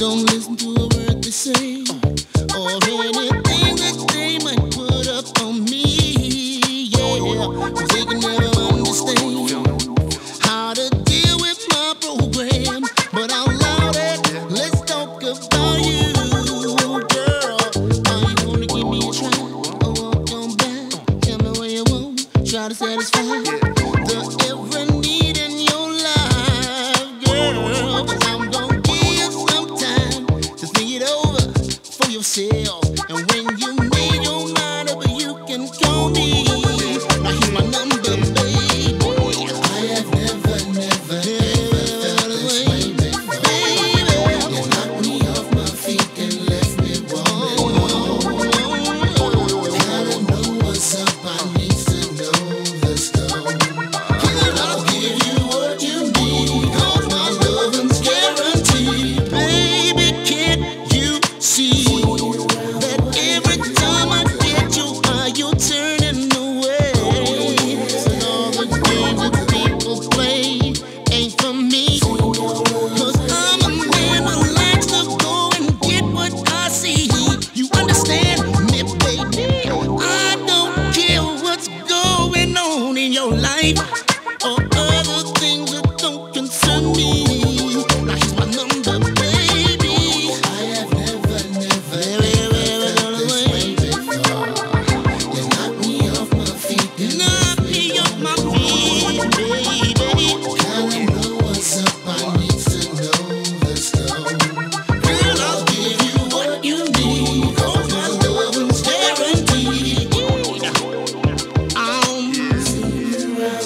seen you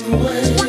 around